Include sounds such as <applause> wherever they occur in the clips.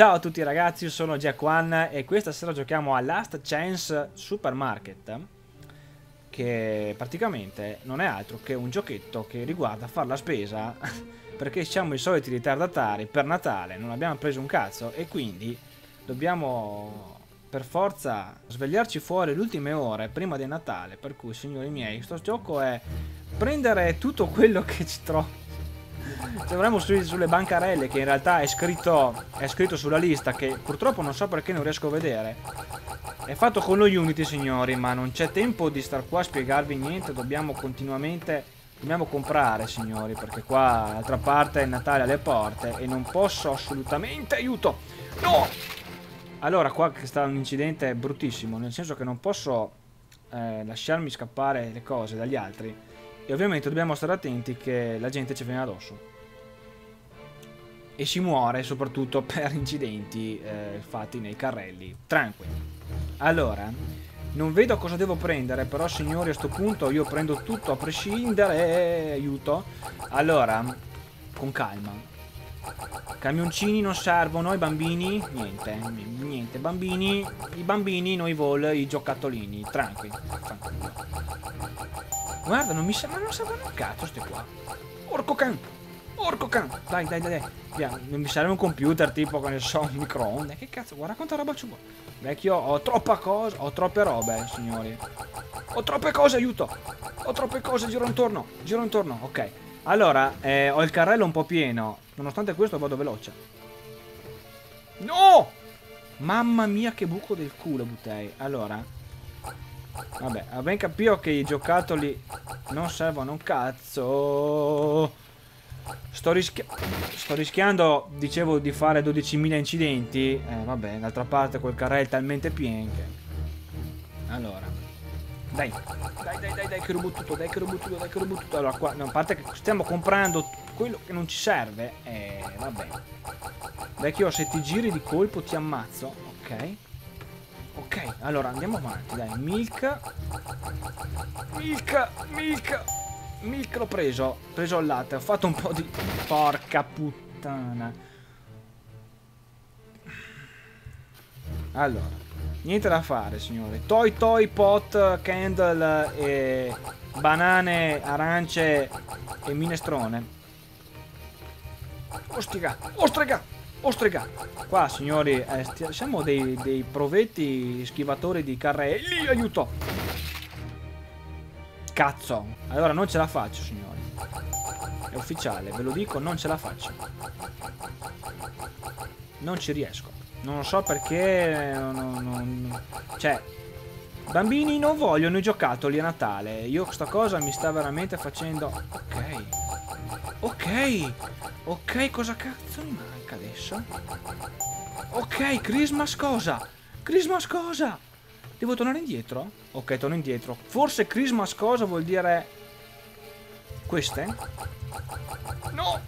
Ciao a tutti ragazzi, io sono Jack One e questa sera giochiamo a Last Chance Supermarket che praticamente non è altro che un giochetto che riguarda fare la spesa <laughs> perché siamo i soliti ritardatari per Natale, non abbiamo preso un cazzo e quindi dobbiamo per forza svegliarci fuori le ultime ore prima di Natale per cui signori miei, questo gioco è prendere tutto quello che ci trovo Sembriamo su, sulle bancarelle che in realtà è scritto, è scritto sulla lista che purtroppo non so perché non riesco a vedere. È fatto con lo Unity signori ma non c'è tempo di star qua a spiegarvi niente, dobbiamo continuamente... Dobbiamo comprare signori perché qua d'altra parte è Natale alle porte e non posso assolutamente... Aiuto! No! Allora qua sta un incidente bruttissimo nel senso che non posso eh, lasciarmi scappare le cose dagli altri e ovviamente dobbiamo stare attenti che la gente ci viene addosso e si muore soprattutto <laughs> per incidenti eh, fatti nei carrelli. Tranquilli. Allora, non vedo cosa devo prendere, però signori a sto punto io prendo tutto a prescindere, aiuto. Allora, con calma. Camioncini non servono, i bambini, niente, niente, bambini, i bambini, noi vol, i giocattolini, tranquilli, tranquilli. Guarda, non mi sembra, non servono un cazzo ste qua. Orco can! Porco can... Dai, dai, dai, dai. mi serve un computer tipo, che ne so, un microonde. Che cazzo, guarda quanta roba ci vuole. Vecchio, ho troppa cosa, ho troppe robe, signori. Ho troppe cose, aiuto. Ho troppe cose, giro intorno, giro intorno. Ok. Allora, eh, ho il carrello un po' pieno. Nonostante questo vado veloce. No! Mamma mia che buco del culo buttei. Allora. Vabbè, ben capito che i giocattoli non servono un cazzo. Sto, rischia sto, rischiando, dicevo, di fare 12.000 incidenti. Eh, vabbè, d'altra parte quel carrello è talmente pieno che... Allora. Dai, dai, dai, dai, dai, che tutto, dai, che rubo tutto, dai, che rubo tutto. Allora, qua, no, a parte che stiamo comprando quello che non ci serve. Eh, vabbè. Vecchio, se ti giri di colpo ti ammazzo. Ok. Ok, allora andiamo avanti, dai. Milk. Milk, milk. Milk l'ho preso. Preso il latte. Ho fatto un po' di... Porca puttana. Allora. Niente da fare, signore. Toy Toy Pot, Candle e banane, arance e minestrone. Ostriga, ostrega, ostrega. Qua, signori, eh, siamo dei, dei provetti schivatori di carrelli. Aiuto. Cazzo. Allora non ce la faccio, signori. È ufficiale, ve lo dico, non ce la faccio. Non ci riesco. Non so perché... Non, non... Cioè... Bambini non vogliono i giocattoli a Natale. Io questa cosa mi sta veramente facendo... Ok. Ok. Ok, cosa cazzo mi manca adesso? Ok, Christmas cosa? Christmas cosa? Devo tornare indietro? Ok, torno indietro. Forse Christmas cosa vuol dire... Queste? No!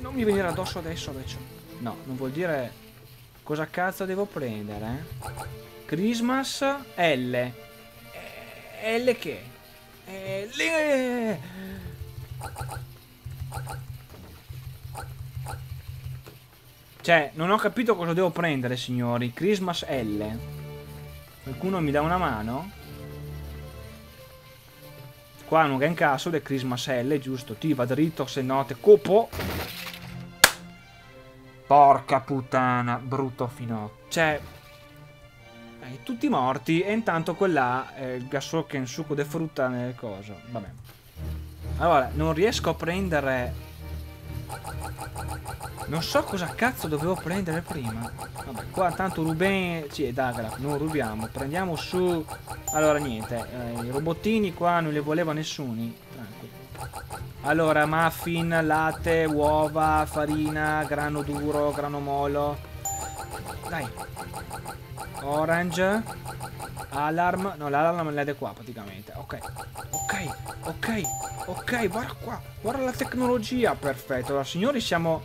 Non mi venire addosso adesso, invece. No, non vuol dire... Cosa cazzo devo prendere? Christmas L. Eh, L che? L... Cioè, non ho capito cosa devo prendere, signori. Christmas L. Qualcuno mi dà una mano? Qua non è in caso del Christmas L, giusto? Ti va dritto, se no te copo. Porca puttana, brutto finotto. Cioè, eh, tutti morti e intanto quella è il gassoken succo de frutta nelle cose. Vabbè. Allora, non riesco a prendere non so cosa cazzo dovevo prendere prima. Vabbè, qua tanto Ruben... Sì, è Dagra, non rubiamo. Prendiamo su... Allora, niente. Eh, I robottini qua non li voleva nessuno. Tranquillo. Allora, muffin, latte, uova, farina, grano duro, grano molo. Dai. Orange. Alarm. No, l'alarm è qua praticamente. Ok. Ok. Ok. Ok. Guarda qua. Guarda la tecnologia. Perfetto. Allora, signori, siamo...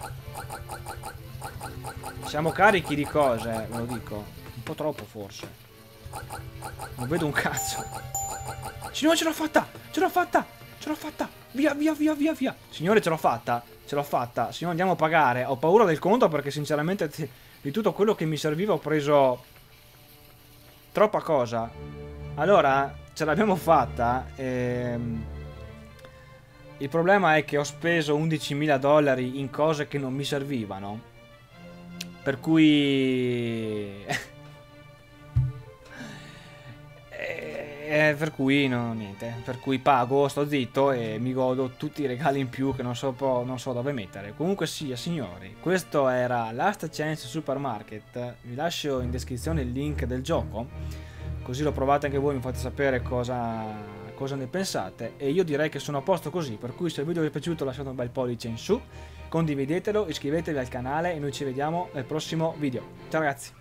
Siamo carichi di cose, ve lo dico. Un po' troppo, forse. Non vedo un cazzo. Signore, ce l'ho fatta! Ce l'ho fatta! Ce l'ho fatta! Via, via, via, via, via! Signore, ce l'ho fatta! Ce l'ho fatta! Signore, andiamo a pagare. Ho paura del conto perché, sinceramente di tutto quello che mi serviva ho preso troppa cosa. Allora, ce l'abbiamo fatta. Ehm... Il problema è che ho speso 11.000 dollari in cose che non mi servivano. Per cui... Eh, per cui no, niente, per cui pago, sto zitto e mi godo tutti i regali in più che non so, non so dove mettere. Comunque sia, signori, questo era Last Chance Supermarket. Vi lascio in descrizione il link del gioco, così lo provate anche voi, mi fate sapere cosa, cosa ne pensate. E io direi che sono a posto così, per cui se il video vi è piaciuto lasciate un bel pollice in su, condividetelo, iscrivetevi al canale e noi ci vediamo nel prossimo video. Ciao ragazzi!